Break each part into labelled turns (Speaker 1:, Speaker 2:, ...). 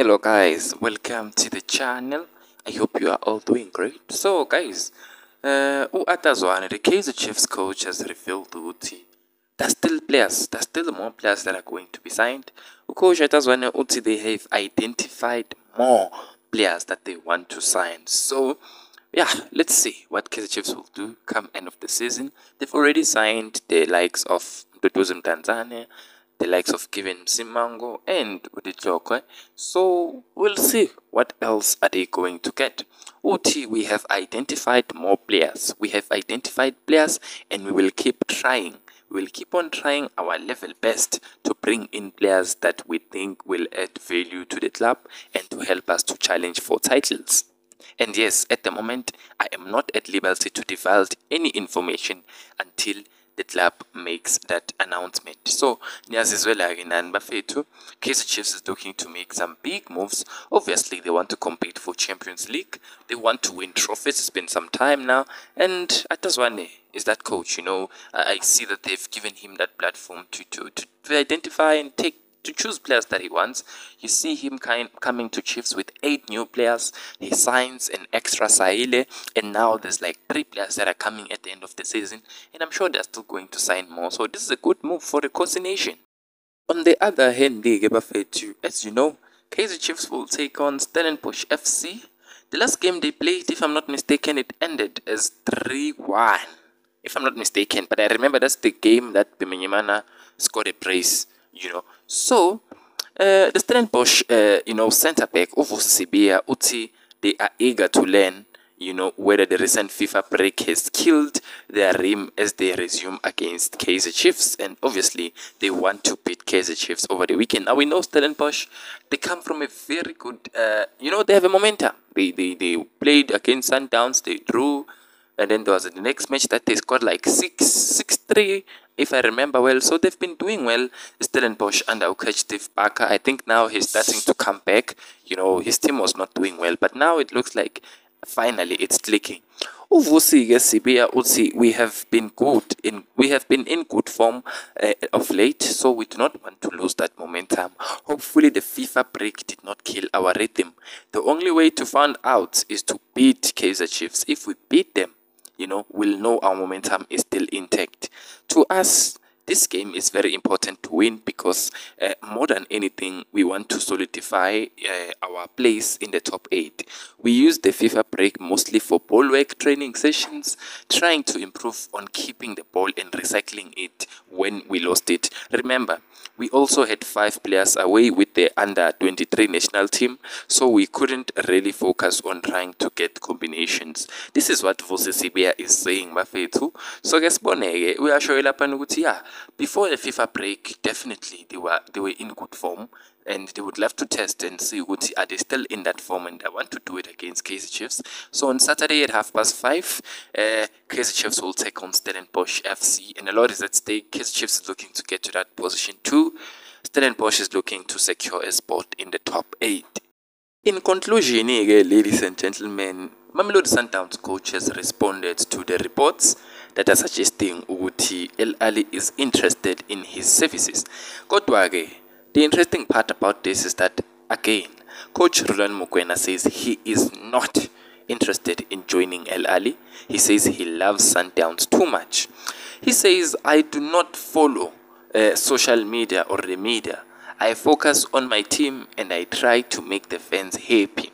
Speaker 1: hello guys. Welcome to the channel. I hope you are all doing great. So guys uh u-Arthur Zwane the kaizer chiefs coach has revealed ukuthi there's still players. There's still more players that are going to be signed. Ucoach Arthur Zwane uthi they have identified more players that they want to sign. So yeah, let's see what Kaizer Chiefs will do come end of the season. They've already signed the likes of Duduzi Tanzania, the likes of Given Msimango and uDitlhokwe. So we'll see what else are they going to get. Uti, we have identified more players. We have identified players and we will keep trying. We will keep on trying our level best to bring in players that we think will add value to the club and to help us to challenge for titles. And yes, at the moment, I am not at liberty to divulge any information until the club makes that announcement. So niyazizwela-ke nani bafethu Kaizer Chiefs is looking to make some big moves. Obviously, they want to compete for Champions League. They want to win trophies. It's been some time now. And Arthur Zwane is that coach, you know. I see that they've given him that platform to, to, to identify and take to choose players that he wants. You see him kind coming to Chiefs with eight new players. He signs an extra Saile, and now there's like three players that are coming at the end of the season, and I'm sure they're still going to sign more. So this is a good move for the Khosi Nation. On the other hand, the Gabafetu, as you know, Kaizer Chiefs will take on Stellenbosch FC. The last game they played, if I'm not mistaken, it ended as 3-1. If I'm not mistaken, but I remember that's the game that Bimenyimana scored a brace you know. So, uh, the Stellenbosch, uh, you know, centre back, Sibiya, Uti, they are eager to learn, you know, whether the recent FIFA break has killed their rim as they resume against Kaizer Chiefs. And obviously, they want to beat Kaizer Chiefs over the weekend. Now, we know Stellenbosch, they come from a very good, uh, you know, they have a momentum. They, they, they played against Sundowns, they drew, and then there was the next match that they scored like 6 6 3 if I remember well. So they've been doing well. Stellenbosch under Steve Barker. I think now he's starting to come back. You know, his team was not doing well, but now it looks like finally it's clicking. Uvusi Sibiya Uzi, we have been good in we have been in good form uh, of late, so we do not want to lose that momentum. Hopefully, the FIFA break did not kill our rhythm. The only way to find out is to beat Kaizer Chiefs. If we beat them, you know, we'll know our momentum is still intact. To us, this game is very important to win because uh, more than anything, we want to solidify uh, our place in the top 8. We use the FIFA break mostly for ball work training sessions, trying to improve on keeping the ball and recycling it when we lost it. Remember, we also had five players away with the under 23 national team, so we couldn't really focus on trying to get combinations. This is what Vusi Sibiya is saying, bafethu. So kesiboneke uyasho lapha ukuthi yeah, before the FIFA break, definitely they were they were in good form and they would love to test and see what are they still in that form and they want to do it against Kaizer Chiefs. So on Saturday at half past five, uh, Chiefs will take on Stellenbosch FC and a lot is at stake. Kaizer Chiefs is looking to get to that position too. Stellenbosch is looking to secure a spot in the top eight. In conclusion, ladies and gentlemen, Mamelodi Sundowns coaches responded to the reports that are suggesting ukuthi Al Ahly is interested in his services. Kodwa ke the interesting part about this is that, again, Coach Rulani Mokoena says he is not interested in joining Al Ahly. He says he loves Sundowns too much. He says, I do not follow uh, social media or the media. I focus on my team and I try to make the fans happy.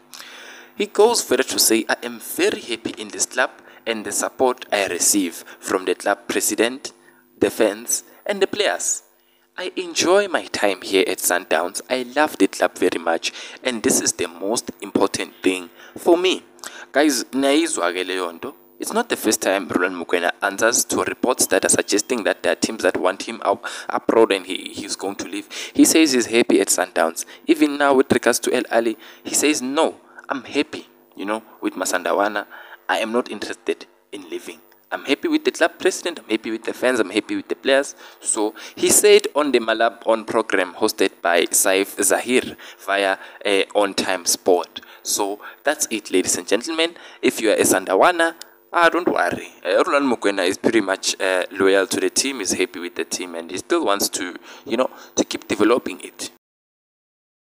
Speaker 1: He goes further to say, I am very happy in this club and the support I receive from the club president, the fans, and the players. I enjoy my time here at Sundowns. I love the club very much, and this is the most important thing for me. Guys, it's not the first time Rulani Mokoena answers to reports that are suggesting that there are teams that want him out abroad and he, he's going to leave. He says he's happy at Sundowns. Even now, with regards to Al Ahly, he says, No, I'm happy, you know, with Masandawana. I am not interested in leaving. I'm happy with the club president, I'm happy with the fans, I'm happy with the players. So he said on the Malab On program hosted by Saif Zahir via uh, On Time Sport. So that's it, ladies and gentlemen. If you are a Sandawana, ah, don't worry. Uh, Rulani Mokoena is pretty much uh, loyal to the team, is happy with the team, and he still wants to, you know, to keep developing it.